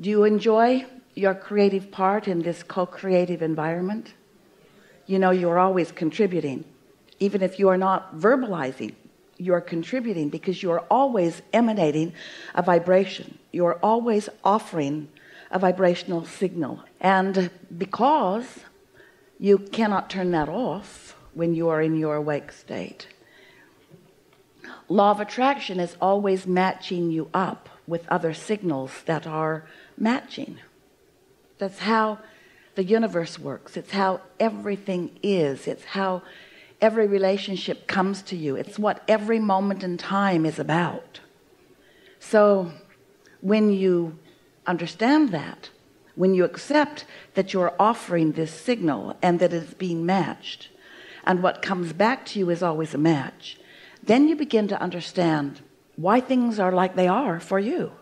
do you enjoy your creative part in this co-creative environment? You know you're always contributing. Even if you are not verbalizing you're contributing because you're always emanating a vibration. You're always offering a vibrational signal. And because you cannot turn that off when you are in your awake state law of attraction is always matching you up with other signals that are matching. That's how the universe works. It's how everything is. It's how every relationship comes to you. It's what every moment in time is about. So when you understand that when you accept that you're offering this signal and that it's being matched and what comes back to you is always a match then you begin to understand why things are like they are for you